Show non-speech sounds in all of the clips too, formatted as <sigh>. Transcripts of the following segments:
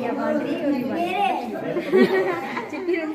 Я бы Андрею <laughs> Теперь.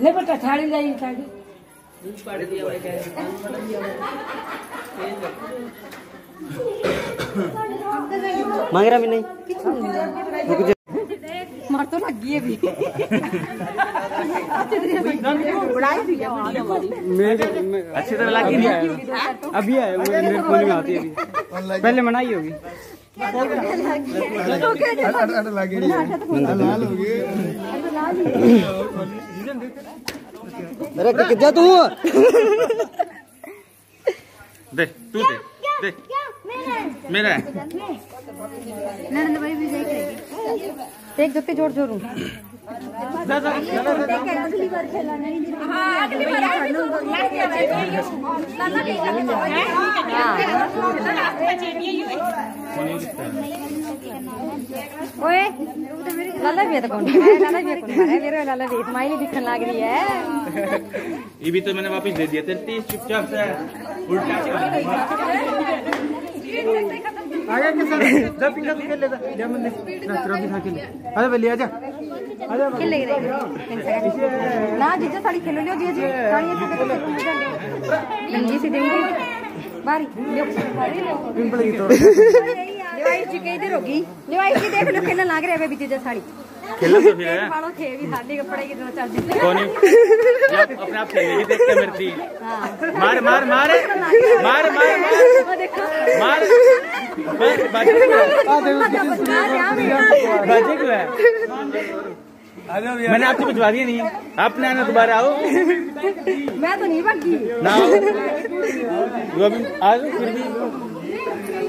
नहीं बेटा थाली लाई थाली मांग रहा भी नहीं मार तो लगी है भी अच्छी तरह लगी नहीं अभी आया मेरे फ़ोन में आती है अभी पहले मनाई होगी अरे तू? दे तू दे दे। मेरा है। नंद भाई भी देख ज़ोर ज़ोर अगली बार खेला नहीं हाँ अगली बार ओए लाला भी है तो कौन? लाला भी है कौन? है मेरे लाला भी स्माइली दिखने लग रही है। ये भी तो मैंने वापस दे दिया। तेरे तीस चुपचाप से उल्टा आजा के साथ जा पिंगा तू खेल ले जा जा मन ना तेरा भी था खेल। आजा बल्ली आजा आजा। खेल लग रही ना जीजा साड़ी खेलो लियो जीजा जी। साड़ी ऐसे नंगी सी देंगे बारी लियो। पिंपल की तोड़। लिवाई जी के इधर होगी? लिवाई जी देख लो खेलने लग रहे हैं अभी जीजा साड़ी। खेलना तो फिर है। वालों थे भी साड़ी कपड़े की दो चार दिन कौन है अपने आप खेल रही देख के मेरी मार मार मार। मार मार मार। मार। बस बाजी बाजी क्यों है मैंने आपसे भिजवा दिया नहीं आपने आना दोबारा आओ। मैं तो नहीं भागी। ना आओ। वो अभी आ जाओ फिर भी।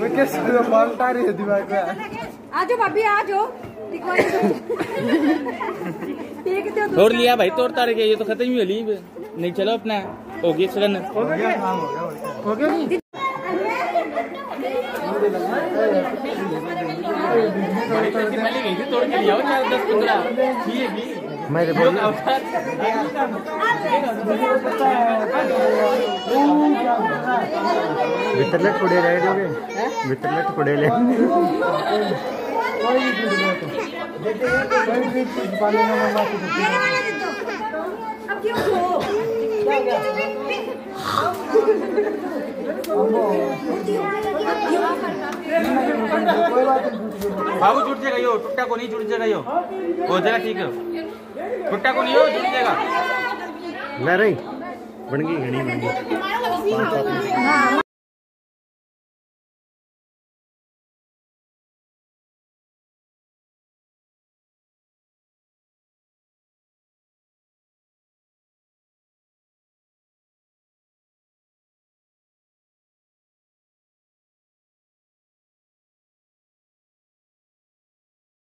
मैं कैसे पलटा रही है दिमाग में? आ जाओ भाभी आ जाओ। दिखवा तोड़ लिया भाई तोड़ तार के ये तो खत्म ही होली नहीं चलो अपना। हो गया सगन हो गया हो गया हो गया नहीं पहले गई थी तोड़ के लिया चार दस पंद्रह मेरे बोल वितरले थोड़े रह दोगे वितरले थोड़े ले। अब क्यों? हो बाबू जुट जाएगा यो टुट्टा को नहीं जुट जाएगा यो। हो जाएगा ठीक। है टुट्टा को नहीं हो जुट जाएगा। ले रही बन गई घड़ी बन गई